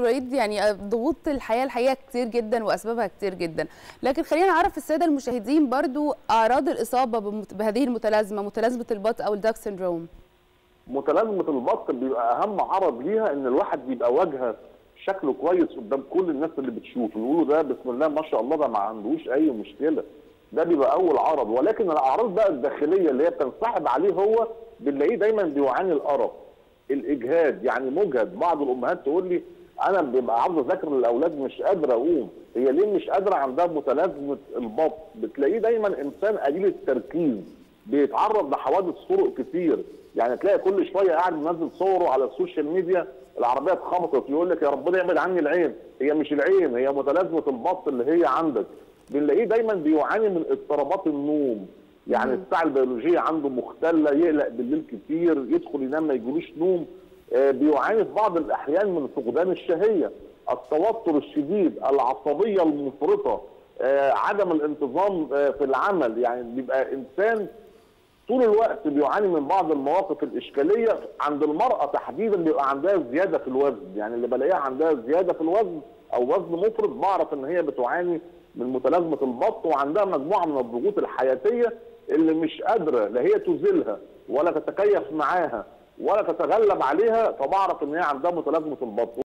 وليد يعني ضغوط الحياة الحقيقة كتير جدا وأسبابها كتير جدا. لكن خلينا نعرف السادة المشاهدين برضو أعراض الإصابة بهذه المتلازمة متلازمة البط أو الداك سيندروم. متلازمة البط بيبقى أهم عرض ليها إن الواحد يبقى واجهة شكله كويس قدام كل الناس اللي بتشوف يقولوا ده بسم الله ما شاء الله ده ما عندوش أي مشكلة. ده بيبقى أول عرض. ولكن الأعراض بقى الداخلية اللي هي بتنسحب عليه هو بنلاقيه دايما بيعاني الارق الإجهاد يعني مجهد. بعض الأمهات تقول لي أنا بيبقى عاوز اذاكر للاولاد مش قادره اقوم. هي ليه مش قادرة عندها متلازمة البط بتلاقيه دايما إنسان قليل التركيز. بيتعرض لحوادث طرق كتير. يعني تلاقي كل شوية قاعد منزل صوره على ال social media العربية اتخبطت يقول لك يا ربنا يبعد عني العين. هي مش العين هي متلازمة البط اللي هي عندك. بنلاقيه دايما بيعاني من اضطرابات النوم. يعني الساعة البيولوجية عنده مختلة يقلق بالليل كتير يدخل ينام ما يجيلوش نوم. بيعاني في بعض الأحيان من فقدان الشهية. التوتر الشديد العصبية المفرطة آه، عدم الانتظام آه، في العمل. يعني بيبقى إنسان طول الوقت بيعاني من بعض المواقف الإشكالية. عند المرأة تحديدا بيبقى عندها زيادة في الوزن. يعني اللي بلاقيها عندها زيادة في الوزن أو وزن مفرط بعرف إن هي بتعاني من متلازمة البط وعندها مجموعة من الضغوط الحياتية اللي مش قادرة لا هي تزيلها ولا تتكيف معاها. ولا تتغلب عليها فبعرف إن هي عندها متلازمة البط